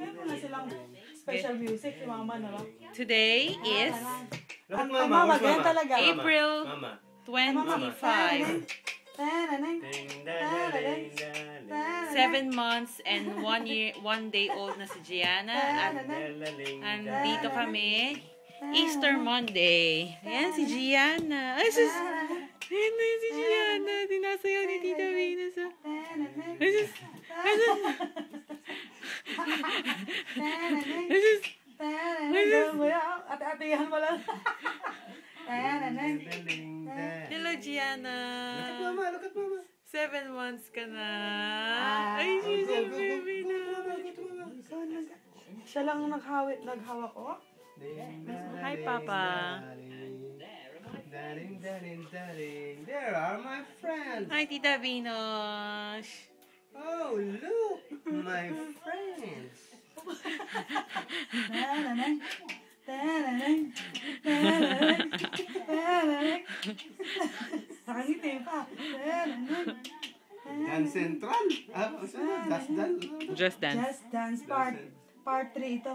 Meron na silang special music si mama na ba? Today is Ang mama, mama, ganyan talaga. April Mama. 25. Tananay. Ding, da, da, ding, da, da. Seven months and one year, one day old na si Gianna. At andito kami. Easter Monday. Ayan si Gianna. Ay, sus! Ayan na yun si Gianna. Dinasayaw ni Tita Venus. Ay, sus! Ay, sus! Ate-atehan mo lang. Hello, Gianna. Mama, look at mama. Seven months ka na. Ah, Ay, she's go, a baby na. Siya lang naghawit, naghawak ko. Hi, Papa. Daring, daring, daring. There are my friends. Hi, Tita Venus. Oh, look, my friends. Dan Central. Ah, just dance. Just dance. Just dance. Part, part 3 ito.